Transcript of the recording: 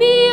me